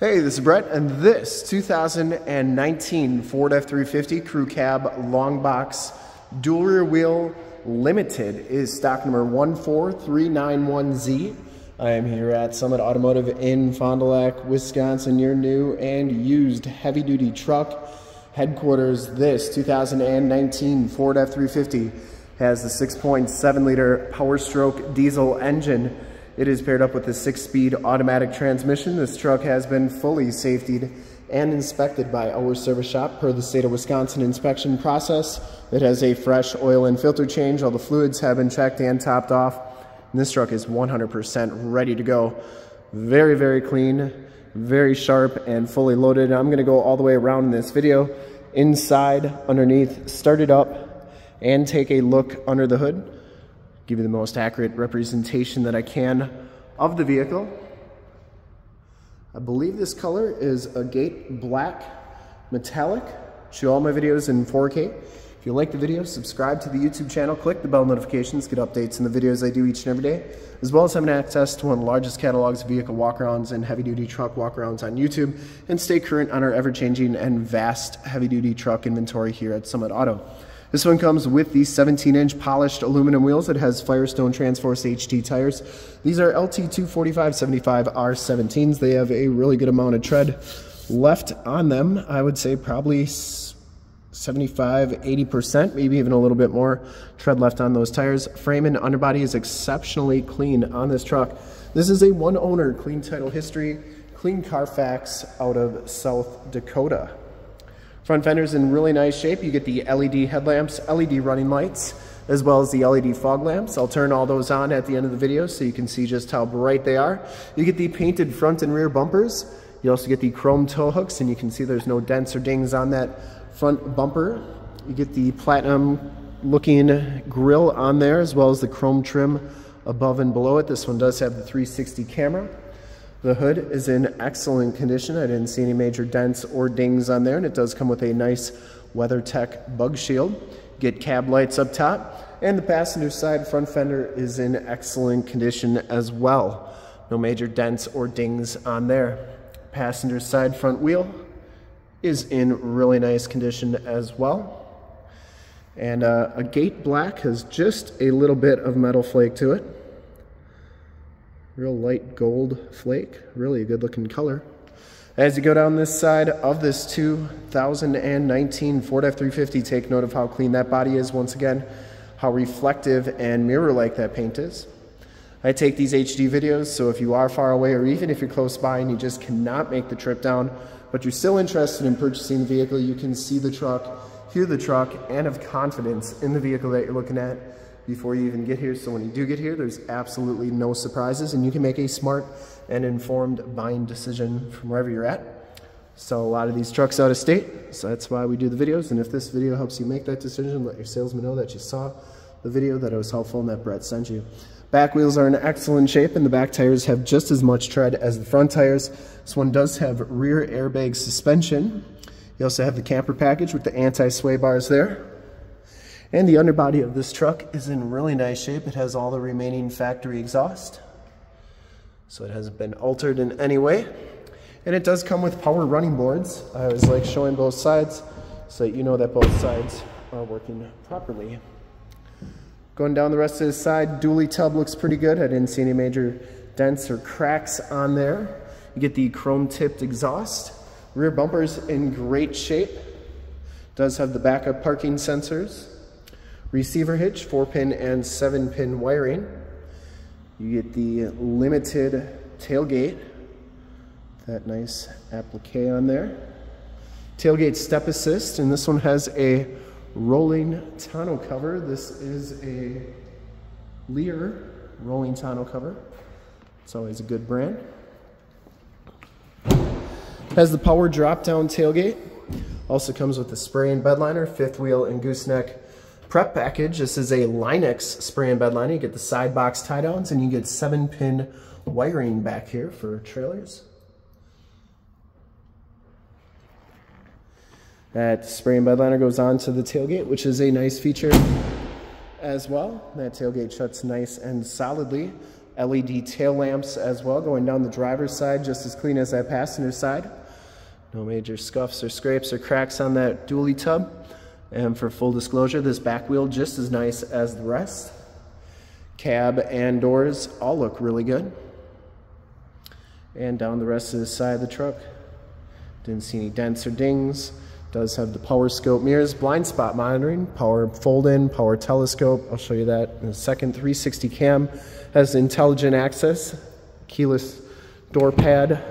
Hey, this is Brett, and this 2019 Ford F-350 Crew Cab Long Box Dual Rear Wheel Limited is stock number 14391Z. I am here at Summit Automotive in Fond du Lac, Wisconsin, your new and used heavy-duty truck headquarters. This 2019 Ford F-350 has the 6.7 liter Power Stroke diesel engine it is paired up with a six-speed automatic transmission. This truck has been fully safetied and inspected by our service shop per the state of Wisconsin inspection process. It has a fresh oil and filter change. All the fluids have been checked and topped off. And this truck is 100% ready to go. Very, very clean, very sharp, and fully loaded. I'm gonna go all the way around in this video, inside, underneath, start it up, and take a look under the hood give you the most accurate representation that I can of the vehicle. I believe this color is agate black metallic. Shoot all my videos in 4K. If you like the video, subscribe to the YouTube channel, click the bell notifications, get updates on the videos I do each and every day, as well as having access to one of the largest catalogs of vehicle walkarounds and heavy-duty truck walkarounds on YouTube, and stay current on our ever-changing and vast heavy-duty truck inventory here at Summit Auto. This one comes with these 17-inch polished aluminum wheels. It has Firestone Transforce HT tires. These are LT245-75 R17s. They have a really good amount of tread left on them. I would say probably 75, 80%, maybe even a little bit more tread left on those tires. Frame and underbody is exceptionally clean on this truck. This is a one owner, clean title history, clean Carfax out of South Dakota. Front fender's in really nice shape. You get the LED headlamps, LED running lights, as well as the LED fog lamps. I'll turn all those on at the end of the video so you can see just how bright they are. You get the painted front and rear bumpers. You also get the chrome tow hooks and you can see there's no dents or dings on that front bumper. You get the platinum looking grill on there as well as the chrome trim above and below it. This one does have the 360 camera. The hood is in excellent condition. I didn't see any major dents or dings on there, and it does come with a nice WeatherTech bug shield. Get cab lights up top, and the passenger side front fender is in excellent condition as well. No major dents or dings on there. Passenger side front wheel is in really nice condition as well. And uh, gate black has just a little bit of metal flake to it real light gold flake, really a good looking color. As you go down this side of this 2019 Ford F-350, take note of how clean that body is once again, how reflective and mirror-like that paint is. I take these HD videos, so if you are far away or even if you're close by and you just cannot make the trip down, but you're still interested in purchasing the vehicle, you can see the truck, hear the truck, and have confidence in the vehicle that you're looking at before you even get here. So when you do get here, there's absolutely no surprises and you can make a smart and informed buying decision from wherever you're at. So a lot of these trucks out of state, so that's why we do the videos. And if this video helps you make that decision, let your salesman know that you saw the video, that it was helpful, and that Brett sent you. Back wheels are in excellent shape, and the back tires have just as much tread as the front tires. This one does have rear airbag suspension. You also have the camper package with the anti-sway bars there. And the underbody of this truck is in really nice shape. It has all the remaining factory exhaust. So it hasn't been altered in any way. And it does come with power running boards. I was like showing both sides so that you know that both sides are working properly. Going down the rest of the side, dually tub looks pretty good. I didn't see any major dents or cracks on there. You get the chrome tipped exhaust. Rear bumper's in great shape. Does have the backup parking sensors receiver hitch, four pin and seven pin wiring. You get the limited tailgate, that nice applique on there. Tailgate step assist, and this one has a rolling tonneau cover. This is a Leer rolling tonneau cover. It's always a good brand. Has the power drop down tailgate. Also comes with the spray and bed liner, fifth wheel and gooseneck prep package. This is a Line-X spray and bed liner. You get the side box tie downs and you get seven pin wiring back here for trailers. That spray and bed liner goes on to the tailgate, which is a nice feature as well. That tailgate shuts nice and solidly. LED tail lamps as well going down the driver's side just as clean as that passenger side. No major scuffs or scrapes or cracks on that dually tub. And for full disclosure, this back wheel just as nice as the rest. Cab and doors all look really good. And down the rest of the side of the truck. Didn't see any dents or dings. Does have the power scope mirrors, blind spot monitoring, power fold-in, power telescope. I'll show you that in a second. 360 cam has intelligent access, keyless door pad.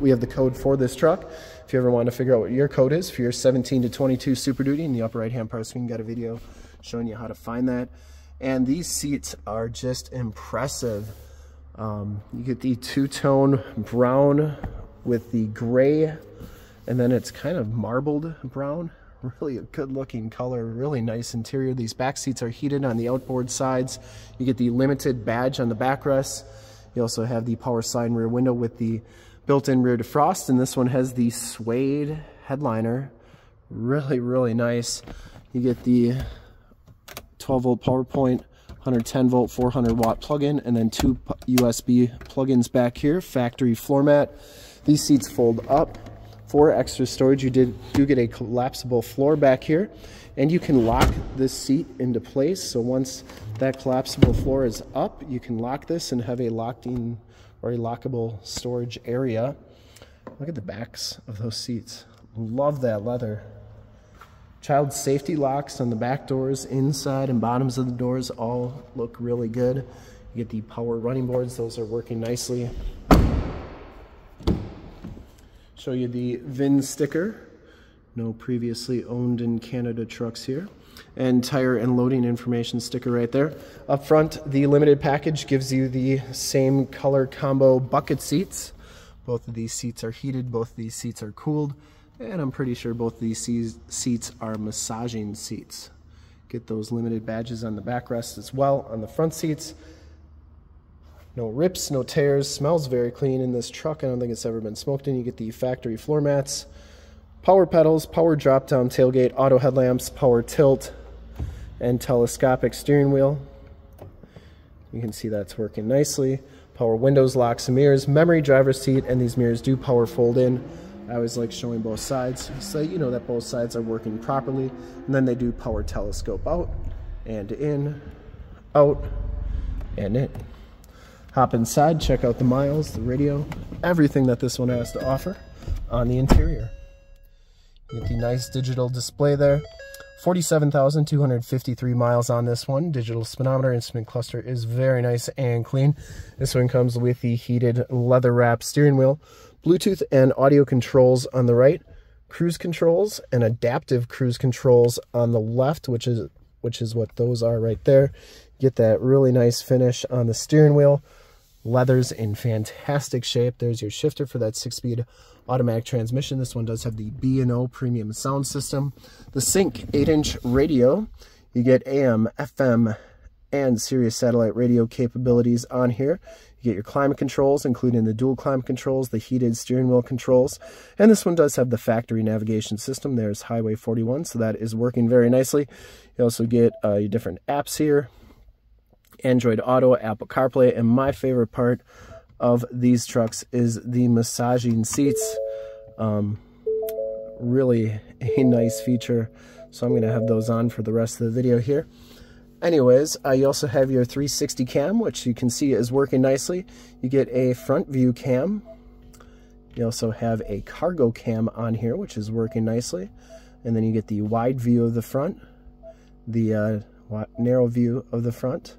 We have the code for this truck. If you ever want to figure out what your code is for your 17 to 22 Super Duty, in the upper right hand part of the screen, got a video showing you how to find that. And these seats are just impressive. Um, you get the two-tone brown with the gray, and then it's kind of marbled brown. Really a good looking color, really nice interior. These back seats are heated on the outboard sides. You get the limited badge on the backrest. You also have the power slide rear window with the built-in rear defrost, and this one has the suede headliner. Really, really nice. You get the 12 volt power point, 110 volt 400 watt plug-in, and then two USB plug-ins back here, factory floor mat. These seats fold up for extra storage. You did do get a collapsible floor back here, and you can lock this seat into place. So once that collapsible floor is up, you can lock this and have a locked-in or a lockable storage area. Look at the backs of those seats. Love that leather. Child safety locks on the back doors, inside and bottoms of the doors all look really good. You get the power running boards, those are working nicely. Show you the VIN sticker. No previously owned in Canada trucks here and tire and loading information sticker right there. Up front, the limited package gives you the same color combo bucket seats. Both of these seats are heated, both of these seats are cooled, and I'm pretty sure both of these seats are massaging seats. Get those limited badges on the backrest as well. On the front seats, no rips, no tears, smells very clean in this truck. I don't think it's ever been smoked in. You get the factory floor mats, power pedals, power drop down tailgate, auto headlamps, power tilt, and telescopic steering wheel. You can see that's working nicely. Power windows, locks, and mirrors, memory driver's seat, and these mirrors do power fold in. I always like showing both sides so you know that both sides are working properly. And then they do power telescope out and in, out, and in. Hop inside, check out the miles, the radio, everything that this one has to offer on the interior. Get the nice digital display there. 47,253 miles on this one. Digital speedometer instrument cluster is very nice and clean. This one comes with the heated leather wrap steering wheel, Bluetooth and audio controls on the right, cruise controls and adaptive cruise controls on the left, which is which is what those are right there. Get that really nice finish on the steering wheel. Leather's in fantastic shape. There's your shifter for that six-speed automatic transmission. This one does have the B&O premium sound system. The Sync 8-inch radio. You get AM, FM, and Sirius satellite radio capabilities on here. You get your climate controls, including the dual climate controls, the heated steering wheel controls, and this one does have the factory navigation system. There's Highway 41, so that is working very nicely. You also get uh, your different apps here, Android Auto, Apple CarPlay, and my favorite part of these trucks is the massaging seats. Um, really a nice feature. So I'm going to have those on for the rest of the video here. Anyways, uh, you also have your 360 cam, which you can see is working nicely. You get a front view cam. You also have a cargo cam on here, which is working nicely. And then you get the wide view of the front, the uh, narrow view of the front,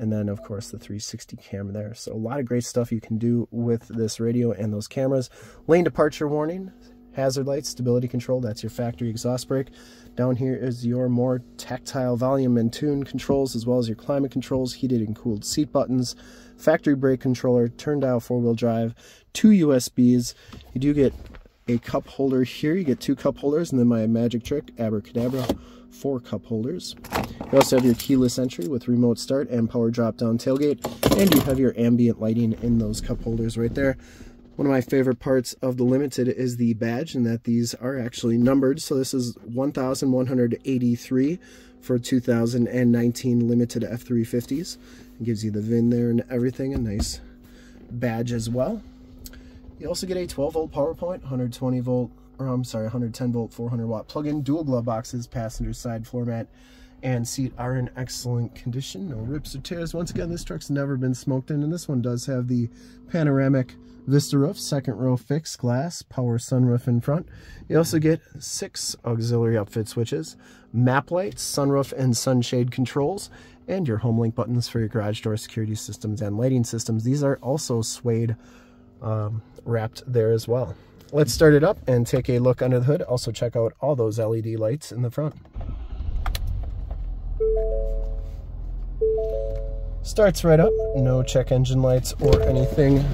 and then of course the 360 camera there. So a lot of great stuff you can do with this radio and those cameras. Lane departure warning, hazard lights, stability control, that's your factory exhaust brake. Down here is your more tactile volume and tune controls as well as your climate controls, heated and cooled seat buttons, factory brake controller, turn dial four-wheel drive, two USBs. You do get a cup holder here. You get two cup holders and then my magic trick, abracadabra, four cup holders. You also have your keyless entry with remote start and power drop down tailgate, and you have your ambient lighting in those cup holders right there. One of my favorite parts of the Limited is the badge and that these are actually numbered. So this is 1183 for 2019 Limited F350s. It gives you the VIN there and everything, a nice badge as well. You also get a 12 volt power point, 120 volt, or I'm sorry, 110 volt, 400 watt plug-in, dual glove boxes, passenger side floor mat, and seat are in excellent condition. No rips or tears. Once again, this truck's never been smoked in, and this one does have the panoramic Vista roof, second row fixed glass, power sunroof in front. You also get six auxiliary upfit switches, map lights, sunroof and sunshade controls, and your home link buttons for your garage door security systems and lighting systems. These are also suede um, wrapped there as well. Let's start it up and take a look under the hood. Also check out all those LED lights in the front. Starts right up, no check engine lights or anything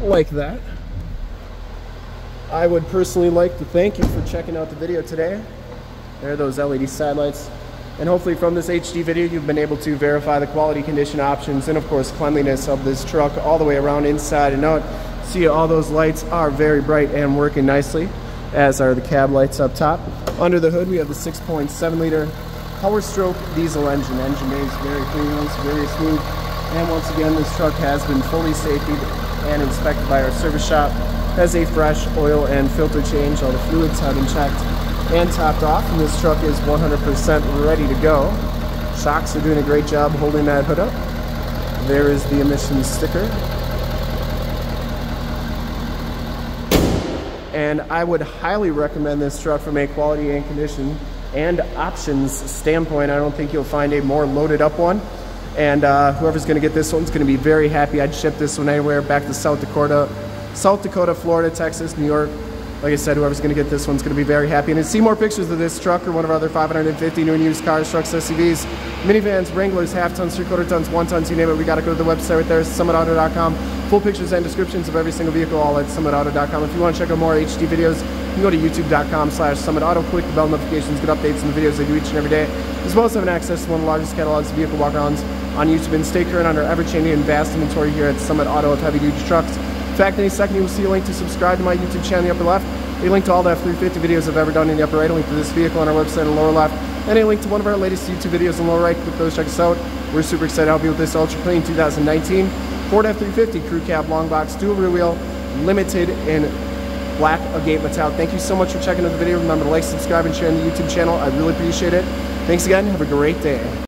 like that. I would personally like to thank you for checking out the video today. There are those LED side lights. And hopefully from this HD video, you've been able to verify the quality condition options and of course cleanliness of this truck all the way around inside and out. See all those lights are very bright and working nicely, as are the cab lights up top. Under the hood, we have the 6.7 liter Power Stroke diesel engine. Engine bay is very clean, very smooth. And once again, this truck has been fully safety and inspected by our service shop. Has a fresh oil and filter change. All the fluids have been checked and topped off, and this truck is 100% ready to go. Shocks are doing a great job holding that hood up. There is the emissions sticker. And I would highly recommend this truck from a quality and condition and options standpoint. I don't think you'll find a more loaded up one. And uh, whoever's going to get this one's going to be very happy. I'd ship this one anywhere back to South Dakota, South Dakota, Florida, Texas, New York. Like I said, whoever's going to get this one's going to be very happy. And to see more pictures of this truck or one of our other 550 new and used cars, trucks, SUVs, minivans, Wranglers, half tons, three quarter tons, one tons, you name it, we got to go to the website right there, summitauto.com. Full pictures and descriptions of every single vehicle, all at summitauto.com. If you want to check out more HD videos, you can go to youtube.com slash summitauto, click the bell notifications, get updates on the videos they do each and every day, as well as having access to one of the largest catalogs of vehicle walk-arounds on YouTube and stay current on our ever-changing and vast inventory here at Summit Auto of heavy-duty trucks. In fact, any second you will see a link to subscribe to my YouTube channel in the upper left, a link to all the F350 videos I've ever done in the upper right, a link to this vehicle on our website in the lower left, and a link to one of our latest YouTube videos in the lower right. Click those, check us out. We're super excited to help you with this ultra clean 2019 Ford F350 Crew Cab Long Box Dual Rear Wheel Limited in black agate metallic. Thank you so much for checking out the video. Remember to like, subscribe, and share on the YouTube channel. I really appreciate it. Thanks again. Have a great day.